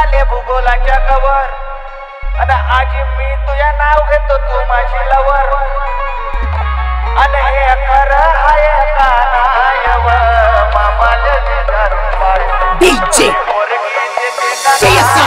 आले भूगोलाच्या कवर. आता आजी मी तुझ्या नाव घेतो तू माझी लवर अन हे खर हाय कानायव मामाले धरून पाय डीजे. जयसा